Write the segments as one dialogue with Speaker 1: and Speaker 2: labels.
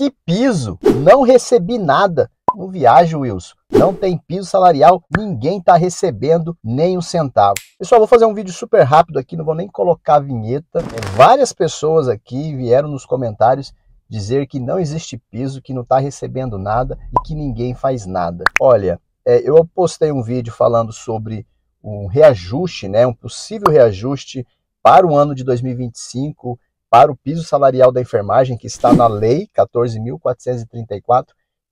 Speaker 1: Que piso? Não recebi nada. Não viaja, Wilson. Não tem piso salarial, ninguém está recebendo nem um centavo. Pessoal, vou fazer um vídeo super rápido aqui, não vou nem colocar a vinheta. Várias pessoas aqui vieram nos comentários dizer que não existe piso, que não está recebendo nada e que ninguém faz nada. Olha, é, eu postei um vídeo falando sobre um reajuste, né, um possível reajuste para o ano de 2025 para o piso salarial da enfermagem que está na lei 14.434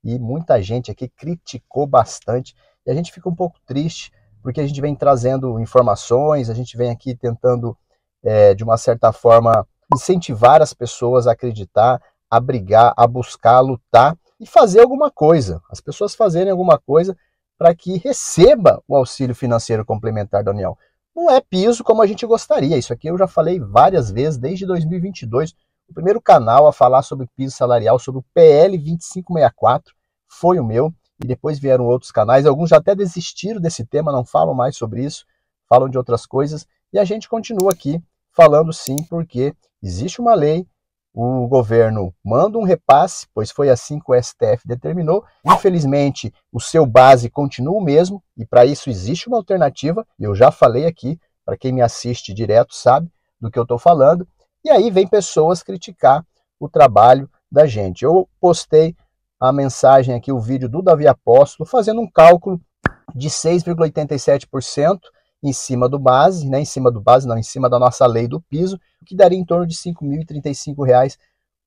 Speaker 1: e muita gente aqui criticou bastante e a gente fica um pouco triste porque a gente vem trazendo informações, a gente vem aqui tentando é, de uma certa forma incentivar as pessoas a acreditar, a brigar, a buscar, a lutar e fazer alguma coisa. As pessoas fazerem alguma coisa para que receba o auxílio financeiro complementar da União. Não é piso como a gente gostaria. Isso aqui eu já falei várias vezes desde 2022. O primeiro canal a falar sobre piso salarial, sobre o PL 2564, foi o meu. E depois vieram outros canais. Alguns já até desistiram desse tema, não falam mais sobre isso, falam de outras coisas. E a gente continua aqui falando sim, porque existe uma lei, o governo manda um repasse, pois foi assim que o STF determinou. Infelizmente, o seu base continua o mesmo, e para isso existe uma alternativa. Eu já falei aqui, para quem me assiste direto sabe do que eu estou falando. E aí vem pessoas criticar o trabalho da gente. Eu postei a mensagem aqui, o vídeo do Davi Apóstolo, fazendo um cálculo de 6,87% em cima do base, né, em cima do base, não, em cima da nossa lei do piso, o que daria em torno de R$ 5.035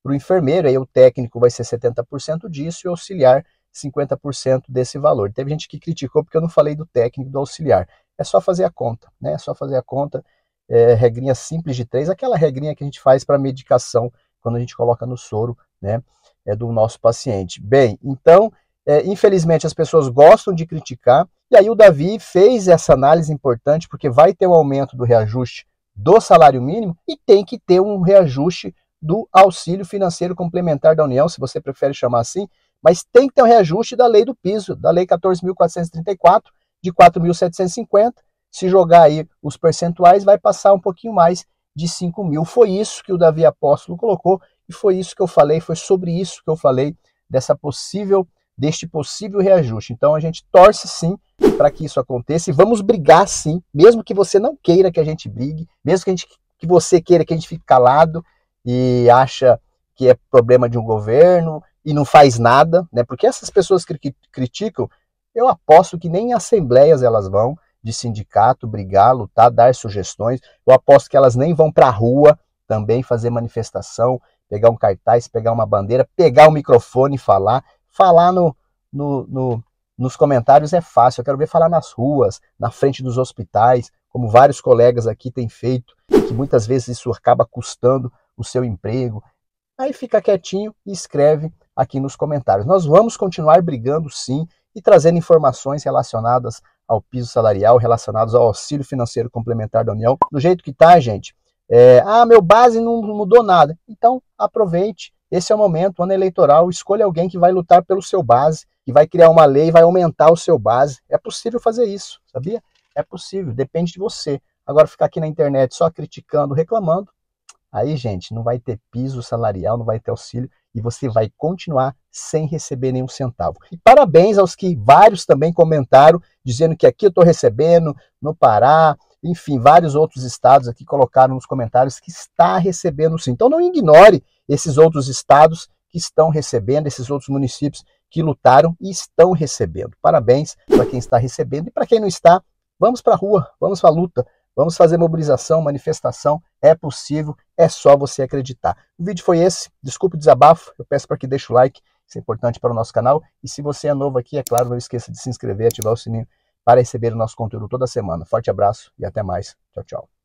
Speaker 1: para o enfermeiro, aí o técnico vai ser 70% disso e o auxiliar 50% desse valor. Teve gente que criticou porque eu não falei do técnico do auxiliar. É só fazer a conta, né? É só fazer a conta, é, regrinha simples de três, aquela regrinha que a gente faz para medicação quando a gente coloca no soro, né? É do nosso paciente. Bem, então, é, infelizmente as pessoas gostam de criticar, e aí o Davi fez essa análise importante, porque vai ter um aumento do reajuste do salário mínimo e tem que ter um reajuste do auxílio financeiro complementar da União, se você prefere chamar assim, mas tem que ter um reajuste da lei do piso, da lei 14.434, de 4.750. Se jogar aí os percentuais, vai passar um pouquinho mais de 5 mil. Foi isso que o Davi Apóstolo colocou e foi isso que eu falei, foi sobre isso que eu falei dessa possível deste possível reajuste. Então a gente torce sim para que isso aconteça e vamos brigar sim, mesmo que você não queira que a gente brigue, mesmo que, gente, que você queira que a gente fique calado e acha que é problema de um governo e não faz nada, né? Porque essas pessoas que criticam, eu aposto que nem em assembleias elas vão de sindicato brigar, lutar, dar sugestões. Eu aposto que elas nem vão para a rua também fazer manifestação, pegar um cartaz, pegar uma bandeira, pegar o microfone e falar. Falar no, no, no, nos comentários é fácil, eu quero ver falar nas ruas, na frente dos hospitais, como vários colegas aqui têm feito, que muitas vezes isso acaba custando o seu emprego. Aí fica quietinho e escreve aqui nos comentários. Nós vamos continuar brigando sim e trazendo informações relacionadas ao piso salarial, relacionados ao auxílio financeiro complementar da União. Do jeito que tá, gente, é, ah, meu base não mudou nada. Então, aproveite, esse é o momento, ano eleitoral, escolha alguém que vai lutar pelo seu base, que vai criar uma lei, vai aumentar o seu base. É possível fazer isso, sabia? É possível, depende de você. Agora, ficar aqui na internet só criticando, reclamando, aí, gente, não vai ter piso salarial, não vai ter auxílio e você vai continuar sem receber nenhum centavo. E parabéns aos que vários também comentaram, dizendo que aqui eu estou recebendo, no Pará, enfim, vários outros estados aqui colocaram nos comentários que está recebendo sim. Então não ignore esses outros estados que estão recebendo, esses outros municípios que lutaram e estão recebendo. Parabéns para quem está recebendo e para quem não está, vamos para a rua, vamos para a luta, vamos fazer mobilização, manifestação, é possível, é só você acreditar. O vídeo foi esse, desculpe o desabafo, eu peço para que deixe o like, isso é importante para o nosso canal, e se você é novo aqui, é claro, não esqueça de se inscrever, ativar o sininho para receber o nosso conteúdo toda semana. Forte abraço e até mais. Tchau, tchau.